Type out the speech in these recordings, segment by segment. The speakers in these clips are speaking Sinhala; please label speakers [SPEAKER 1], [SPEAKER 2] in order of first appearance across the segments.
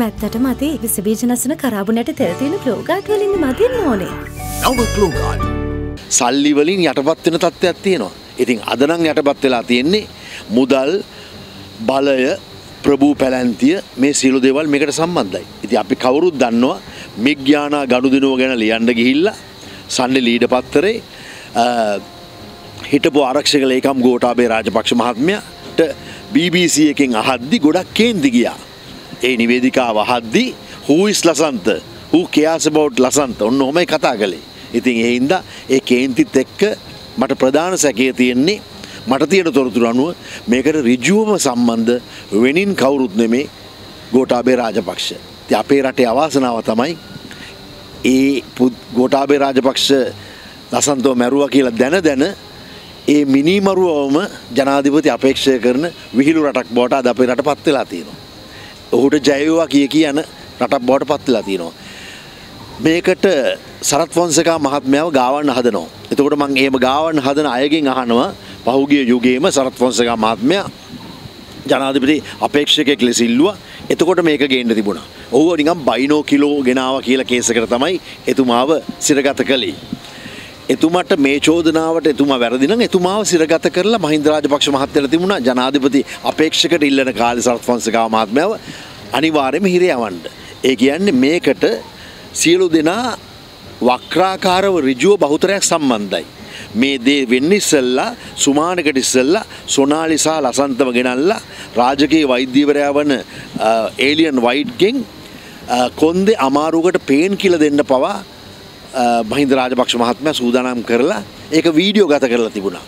[SPEAKER 1] මැත්තට මති විසබීජනසන කරාබුනට තෙල්තියෙන ප්ලෝගාට් වලින් මදින්න ඕනේ.
[SPEAKER 2] නව ලෝගාඩ් සල්ලි වලින් යටපත් වෙන තත්ත්වයක් තියෙනවා. ඉතින් අද නම් යටපත් වෙලා තියෙන්නේ මුදල් බලය ප්‍රභූ පැලැන්තිය මේ සියලු දේවල් මේකට සම්බන්ධයි. ඉතින් අපි කවුරුත් දන්නවා මිග්ඥානා ගනුදෙනුව ගැන ලියන්න ගිහිල්ලා සල්ලි ලීඩ පත්තරේ හිටපු ආරක්ෂක ලේකම් ගෝටාබේ රාජපක්ෂ මහත්මයාට BBC එකෙන් අහද්දි ගොඩක් කේන්ති ගියා. ඒ නිවේදිකාව අහද්දි හූයිස් ලසන්ත හූ කයාස බෞට් ලසන්ත ඔන්න හොමයි කතා කළේ. ඉතින් එහින්ද ඒ කේන්තිත් එක්ක මට ප්‍රධාන සැකය තියෙන්නේ මට තියෙන තොරතුරු අනුව මේකට රිජුවම සම්බන්ධ වෙනින් කවුරුත් නෙමේ ගෝටාබේ රාජපක්ෂ. ති අපේ රටේ අවාසනාව තමයි ඒ ගෝටාබේ රාජපක්ෂ ලසන්තව මැරුව කියලා දැන දැන ඒ මිනිමරුවවම ජනාධිපති අපේක්ෂය කරන විහිළු රටක් බෝට අද අපේ රට පත් වෙලා තියෙනවා. ඔහුට ජයවා කිය කියන රටක් බෝට පත් වෙලා තියෙනවා. මේකට සරත් ෆොන්සකා මහත්මයාව ගාවන්න හදනවා. එතකොට මං එහෙම ගාවන්න හදන අයගෙන් අහනවා පහුගිය යුගයේම සරත් ෆොන්සකා මහත්මයා ජනාධිපති අපේක්ෂකයෙක් ලෙස ඉල්ලුවා. එතකොට මේක ගේන්න තිබුණා. ඔහුව නිකන් බයිනෝ කිලෝ ගෙනාවා කියලා කේසකට තමයි එතුමාව සිරගත කළේ. එතුමට මේ චෝදනාවට එතුමා වැරදින එතුමාව සිරගත කරලා මහින්ද රාජපක්ෂ මහත්තයලා තිබුණා ජනාධිපති අපේක්ෂකට ඉල්ලන කාලේ සරත් ෆොන්සේකා මහත්මයාව අනිවාර්යයෙන්ම හිරේ යවන්න. ඒ කියන්නේ මේකට සියලු දෙනා වක්‍රාකාරව ඍජුව බහුතරයක් සම්බන්ධයි. මේ දේ වෙන්න ඉස්සෙල්ලා සුමානකට ඉස්සෙල්ලා සොනාලිසා ලසන්තම ගෙනල්ලා රාජකීය වෛද්‍යවරයා වන ඒලියන් වයිට්ගෙන් කොන්දේ අමාරුවකට පේන් කියලා දෙන්න පවා මහින්ද රාජපක්ෂ මහත්මයා සූදානම් කරලා ඒක වීඩියෝ ගත කරලා තිබුණා.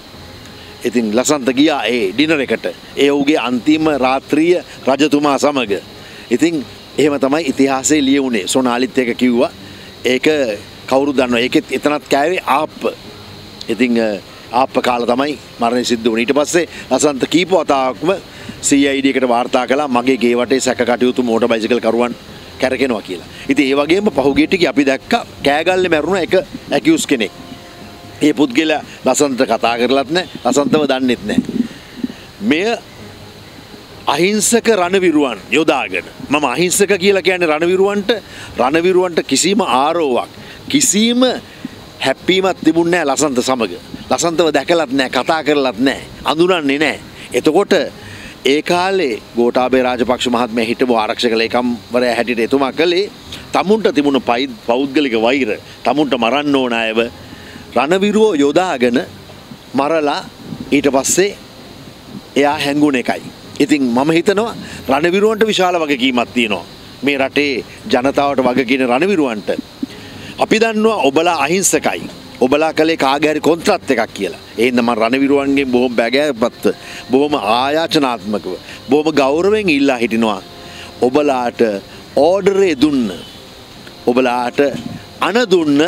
[SPEAKER 2] ඉතින් ලසන්ත ගියා ඒ ඩිනර් එකට. ඒ ඔහුගේ අන්තිම රාත්‍රිය රජතුමා සමග. ඉතින් එහෙම තමයි ඉතිහාසයේ ලියවුණේ. සොනාලිත් එක කිව්වා. ඒක කවුරු දන්නවා. ඒකෙත් එතනත් කෑවේ ආප්ප. ඉතින් ආප්ප කාලා තමයි මරණය සිද්ධ වුණේ. ඊට පස්සේ ලසන්ත කීප වතාවක්ම CID එකට වාර්තා කළා මගේ ගේ වටේ සැක කටයුතු මෝටර් බයිසිකල් කරුවන් කැරකෙනවා කියලා. ඉතින් ඒ වගේම පහුගිය ටික අපි දැක්ක කෑගල්ලේ මැරුණ එක ඇකියුස් කෙනෙක්. ඒ පුද්ගලයා ලසන්ත කතා කරලත් නැහැ, ලසන්තව දන්නෙත් නැහැ. මෙය අහිංසක රණවිරුවන් යොදාගෙන මම අහිංසක කියලා කියන්නේ රණවිරුවන්ට රණවිරුවන්ට කිසිම ආරෝවක් කිසිම හැප්පීමක් තිබුණේ නැහැ ලසන්ත සමග. ලසන්තව දැකලත් නැහැ, කතා කරලත් නැහැ, අඳුරන්නේ නැහැ. එතකොට ඒ කාලේ ගෝටාබේ රාජපක්ෂ මහත්මය හිටපු ආරක්ෂක ලේකම්වරයා හැටියට එතුමා කළේ තමුන්ට තිබුණු පෞද්ගලික වෛර තමුන්ට මරන්න ඕන අයව රණවිරුවෝ යොදාගෙන මරලා ඊට පස්සේ එයා හැංගුණ එකයි. ඉතින් මම හිතනවා රණවිරුවන්ට විශාල වගකීමක් තියෙනවා. මේ රටේ ජනතාවට වගකින රණවිරුවන්ට. අපි දන්නවා ඔබලා අහිංසකයි. ඔබලා කළේ කාගෑරි කොන්ත්‍රත් එකක් කියලා. ඒන්ද මම රණවිරුවන්ගේ බොහොම බැගෑපත්ත බොහොම ආයාචනාත්මකව බොහොම ගෞරවයෙන් ඉල්ලා හිටිනවා. ඔබලාට ඕඩරේ දුන්න. ඔබලාට අන දුන්න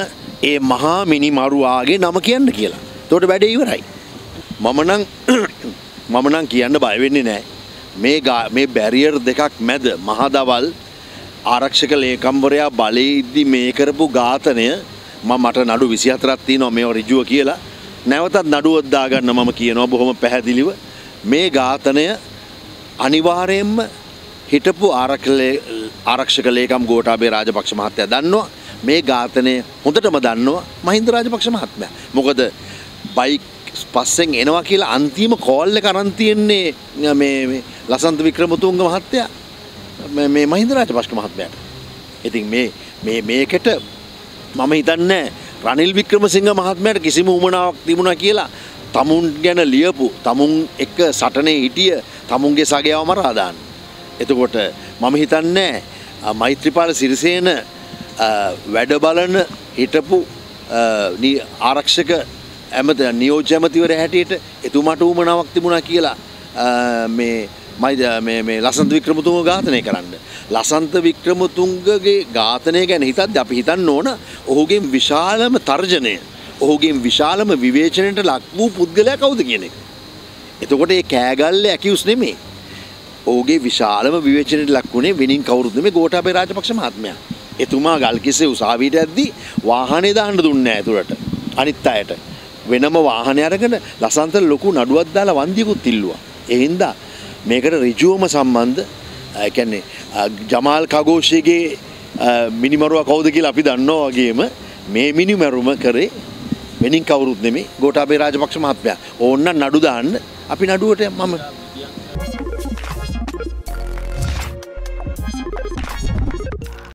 [SPEAKER 2] ඒ මහා මිනි මරුවාගේ නම කියන්න කියලා. තොට වැඩ ඉවරයි. මමනං මමනං කියන්න බයවෙන්නේ නෑ. මේ මේ බැරියර් දෙකක් මැද මහදවල් ආරක්ෂක ලේකම්වරයා බලයඉද්දි මේ කරපු ඝාතනය මට නඩු විසිහතරත් තියනවා මේ රිජුව කියලා. නැවතත් නඩුවද්දාගන්න මම කියනවා බොහොම පැහැදිලිව. මේ ඝාතනය අනිවාරයෙන්ම හිටපු ආරක්ෂක ලේකම් ගෝටාබේ රාජපක්ෂ මහත්තය දන්නවා. මේ ඝාතනය හොඳටම දන්නවා මහින්ද රාජපක්ෂ මහත්මය මොකද බයික් පස්සෙන් එනවා කියලා අන්තිම කෝල්ල කරන්තියෙන්නේ ලසන්ත වික්‍රමතුන්ග මහත්තයා. මේ මහින්ද රාජපක්ෂ මහත්මයට ඉතින් මේ මේකට මම හිතන්න රනිල් වික්‍රමසිංහ මහත්මයට කිසිම උමනාවක් තිබුණ කියලා තමුන් ගැන ලියපු තමුන් එක සටනේ හිටිය තමුන්ගේ සගයාව මරාදාන්න. එතකොට මම හිතන්නේ මෛත්‍රිපාල සිරිසේන වැඩ බලන හිටපු ආරක්ෂක ඇමත නියෝජ්‍යමතිවර හැටියට එතුමට උමනාවක් තිබුණා කියලා මේ මේ ලසන්ත වික්‍රමතුන්ග ඝාතනය කරන්න. ලසන්ත වික්‍රමතුන්ගගේ ඝාතනය ගැන හිතත් අපි හිතන්න ඕන ඔහුගේ විශාලම තර්ජනය ඔහුගේ විශාලම විවේචනයට ලක් වූ පුද්ගලයා කවුද කියන එක. එතකොට ඒ කෑගල්ල ඇකිවුස් නෙමේ. ඔහුගේ විශාලම විවේචනයට ලක් වුණේ වෙනින් කවුරුත් නෙමේ ගෝඨාභය රාජපක්ෂ මහත්මයා. එතුමා ගල්කිස්සේ උසාවියට ඇද්දී වාහනේ දාන්න දුන්නේ නැහැ ඇතුළට. අනිත් අයට. වෙනම වාහනය අරගෙන ලසන්ත ලොකු නඩුවක් දාලා වන්දියකුත් ඉල්ලුවා. ඒ හින්දා මේකට ඍජුවම සම්බන්ධ ඇකැන්නේ ජමාල් කගෝෂයගේ මිනිමරුව කවුද කියලා අපි දන්නවා වගේම මේ මිනිමැරුම කරේ වෙනින් කවුරුත් නෙමේ ගෝටාබේ රාජපක්ෂ මහත්මයා. ඕන්න නඩු දාන්න. අපි නඩුවට මම